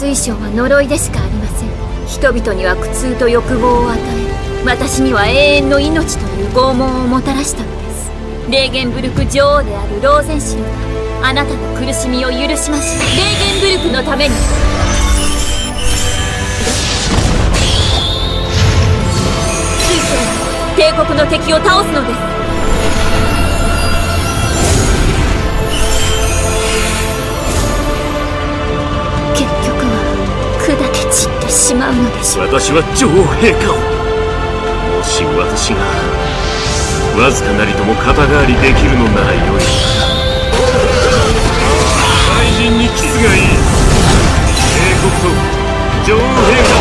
水晶は呪いでしかありません。人々には苦痛と欲望を与え私には永遠の命という拷問をもたらしたのです。レーゲンブルク女王であるローゼンシルがあなたの苦しみを許しましたレーゲンブルクのために。水晶帝国の敵を倒すのです。しまうのでしょう私は女王陛下を。もし私がわずかなりとも肩代わりできるのならよい。大臣にキスがいい帝国と女王陛下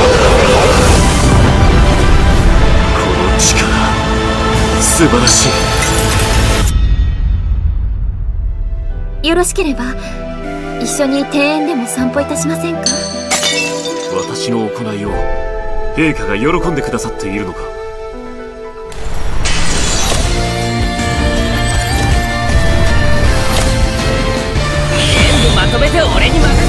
この力素晴らしい。よろしければ一緒に庭園でも散歩いたしませんか？私の行いを陛下が喜んでくださっているのか。全部まとめて俺に任せ